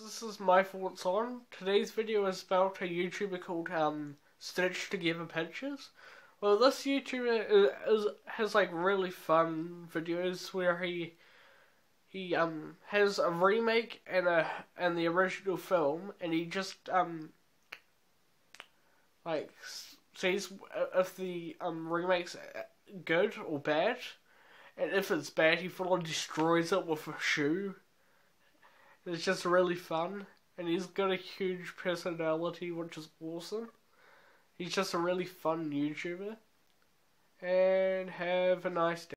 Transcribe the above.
This is my thoughts on. Today's video is about a YouTuber called um, Stitch Together Pictures. Well, this YouTuber is, is, has like really fun videos where he he um has a remake and a and the original film, and he just um like sees if the um remake's good or bad, and if it's bad, he fully destroys it with a shoe. It's just really fun, and he's got a huge personality, which is awesome. He's just a really fun YouTuber. And have a nice day.